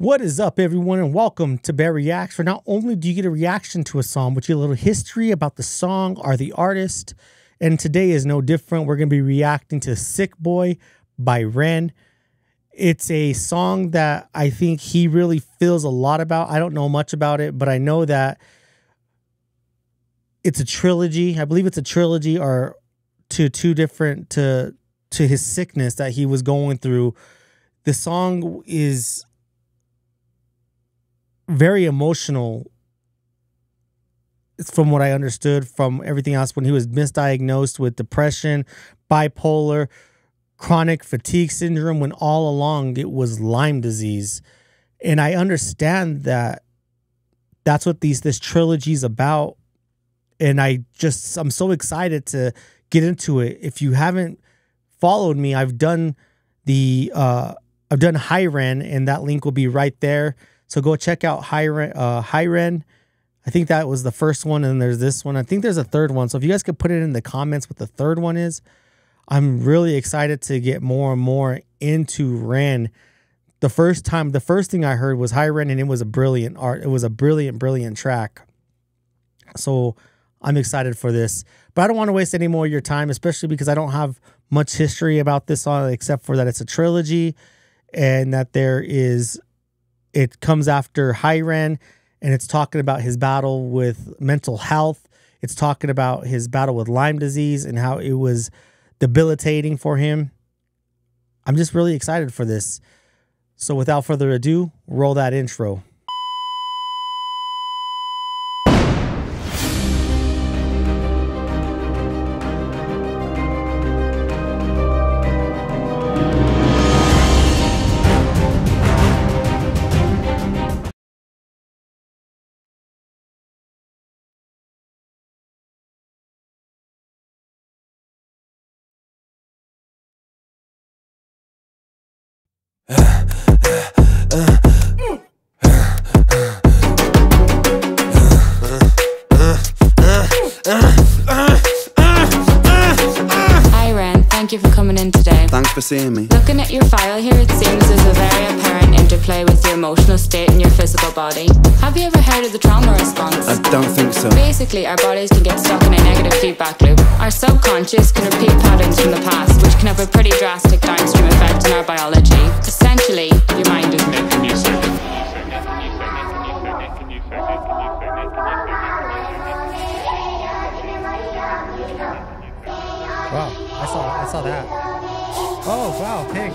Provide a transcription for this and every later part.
What is up, everyone, and welcome to Bear Reacts. For not only do you get a reaction to a song, but you get a little history about the song or the artist. And today is no different. We're going to be reacting to Sick Boi by Ren. It's a song that I think he really feels a lot about. I don't know much about it, but I know that it's a trilogy. I believe it's a trilogy or to two different to to his sickness that he was going through. The song is very emotional from what I understood from everything else when he was misdiagnosed with depression, bipolar, chronic fatigue syndrome, when all along it was Lyme disease. And I understand that that's what these this trilogy is about. And I just I'm so excited to get into it. If you haven't followed me, I've done the uh I've done Hi Ren, and that link will be right there. So go check out Hi Ren. Uh. I think that was the first one, and there's this one. I think there's a third one. So if you guys could put it in the comments what the third one is, I'm really excited to get more and more into Ren. The first time, the first thing I heard was Hi Ren, and it was a brilliant art. It was a brilliant, brilliant track. So I'm excited for this. But I don't want to waste any more of your time, especially because I don't have much history about this song except for that it's a trilogy and that there is it comes after Hi Ren and it's talking about his battle with mental health. It's talking about his battle with Lyme disease and how it was debilitating for him. I'm just really excited for this. So without further ado, roll that intro. Hi Ren, thank you for coming in today. Thanks for seeing me. Looking at your file here, it seems there's a very apparent interplay with your emotional state and your physical body. Have you ever heard of the trauma response? I don't think so. Basically, our bodies can get stuck in a negative feedback loop. Our subconscious can repeat patterns from the past, which can have a pretty drastic downstream effect on our biology. Essentially, your mind is making you. Wow, I saw I saw that. Oh wow, pig.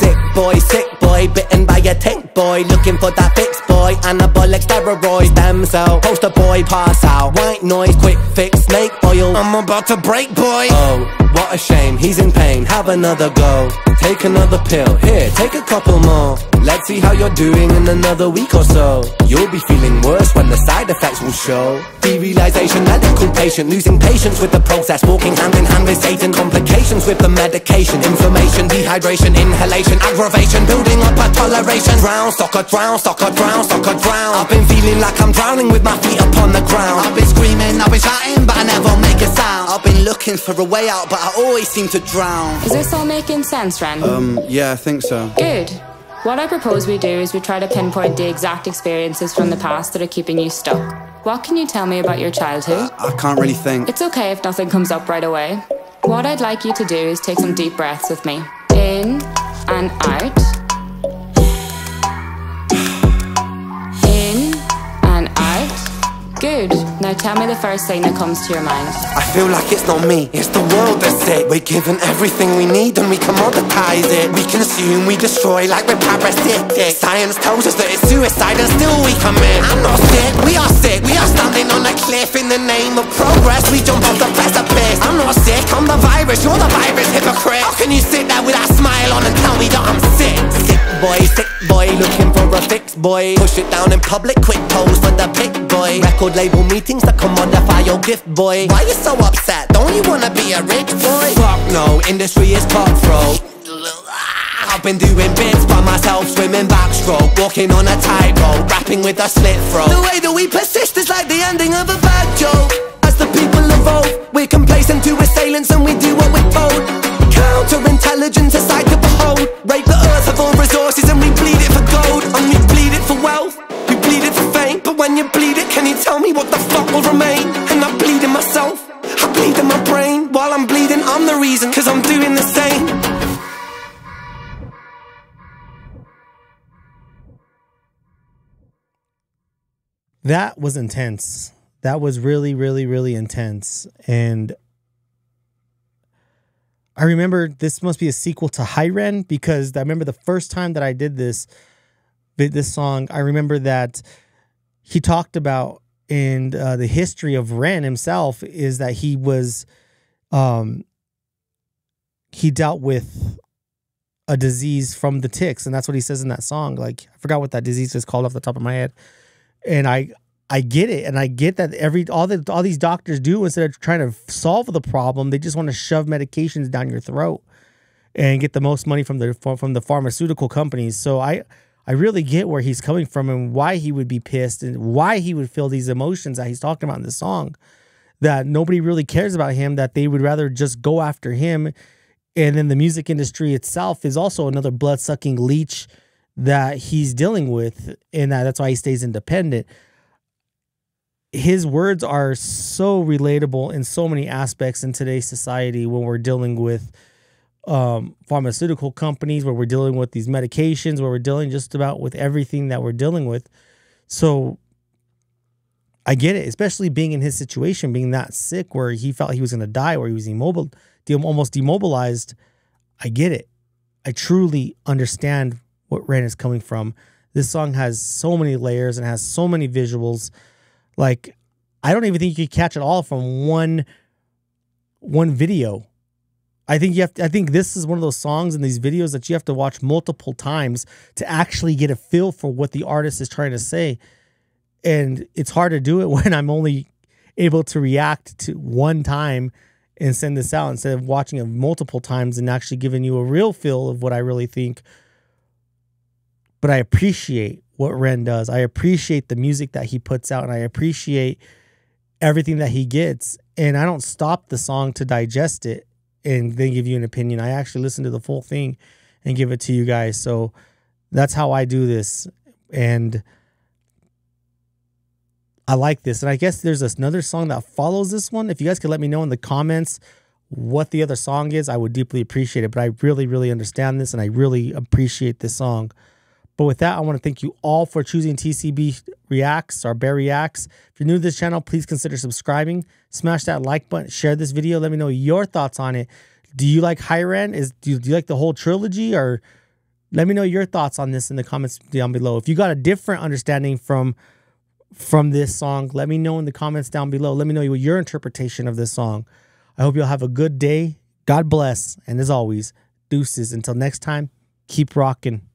Sick boy, sick boy, bitten by a tick boy, looking for that fix boy, anabolic steroids, stem cell, poster boy, pass out, white noise, quick fix, snake oil, I'm about to break boy. Oh, what a shame, he's in pain, have another go, take another pill, here, take a couple more. Let's see how you're doing in another week or so. You'll be feeling worse when the side effects will show. Derealization, medical patient, losing patience with the process, walking hand in hand with Satan. Complications with the medication, inflammation, dehydration, inhalation, aggravation, building up a toleration. Drown, soccer, drown, soccer, drown, soccer, drown. I've been feeling like I'm drowning with my feet upon the ground. I've been screaming, I've been shouting, but I never make a sound. I've been looking for a way out, but I always seem to drown. Is this all making sense, Ren? Um, yeah, I think so. Good. What I propose we do is we try to pinpoint the exact experiences from the past that are keeping you stuck. What can you tell me about your childhood? I can't really think. It's okay if nothing comes up right away. What I'd like you to do is take some deep breaths with me. In and out. Good. Now tell me the first thing that comes to your mind. I feel like it's not me, it's the world that's sick. We're given everything we need and we commoditize it. We consume, we destroy like we're parasitic. Science tells us that it's suicide and still we commit. I'm not sick, we are sick. We are standing on a cliff in the name of progress. We jump off the precipice. I'm not sick, I'm the virus, you're the virus, hypocrite. How can you sit there with that smile on and tell me that I'm sick? Sick boy, sick boy, looking for a fix boy. Push it down in public, quick pose for the pic boy. Record label meetings that commodify your gift boy. Why you so upset? Don't you wanna be a rich boy? Fuck no, industry is cutthroat. I've been doing bits by myself, swimming backstroke, walking on a tightrope, rapping with a slit throat. The way that we persist is like the ending of a bad joke. As the people Listen to assailants and we do what we're told. Counterintelligence, a sight to behold. Rape the earth remain? And I bleed in myself, I bleed in my brain. While I'm bleeding, I'm the reason, cause I'm doing the same. That was intense. That was really, really, really intense. And I remember this must be a sequel to Hi Ren because I remember the first time that I did this this song. I remember that he talked about in uh, the history of Ren himself is that he was, um, he dealt with a disease from the ticks, and that's what he says in that song. Like I forgot what that disease is called off the top of my head, and I I get it, and I get that every all the all these doctors do instead of trying to solve the problem, they just want to shove medications down your throat and get the most money from the from the pharmaceutical companies. So I I really get where he's coming from and why he would be pissed and why he would feel these emotions that he's talking about in the song. That nobody really cares about him, that they would rather just go after him. And then the music industry itself is also another blood sucking leech that he's dealing with. And that, that's why he stays independent. His words are so relatable in so many aspects in today's society when we're dealing with um, pharmaceutical companies, where we're dealing with these medications, where we're dealing just about with everything that we're dealing with. So I get it, especially being in his situation, being that sick, where he felt he was going to die, where he was immobile, almost demobilized. I get it. I truly understand what Ren is coming from. This song has so many layers and has so many visuals. Like, I don't even think you could catch it all from one one video. I think you have to, I think this is one of those songs and these videos that you have to watch multiple times to actually get a feel for what the artist is trying to say. And it's hard to do it when I'm only able to react to one time and send this out instead of watching it multiple times and actually giving you a real feel of what I really think. But I appreciate what Ren does. I appreciate the music that he puts out and I appreciate everything that he gets. And I don't stop the song to digest it and then give you an opinion. I actually listen to the full thing and give it to you guys. So that's how I do this. And I like this. And I guess there's another song that follows this one. If you guys could let me know in the comments what the other song is, I would deeply appreciate it. But I really, really understand this and I really appreciate this song. But with that, I want to thank you all for choosing TCB Reacts or Bear Reacts. If you're new to this channel, please consider subscribing. Smash that like button. Share this video. Let me know your thoughts on it. Do you like Hi Ren? Is do you, do you like the whole trilogy or let me know your thoughts on this in the comments down below. If you got a different understanding from from this song, let me know in the comments down below. Let me know your interpretation of this song. I hope you'll have a good day. God bless. And as always, deuces. Until next time, keep rocking.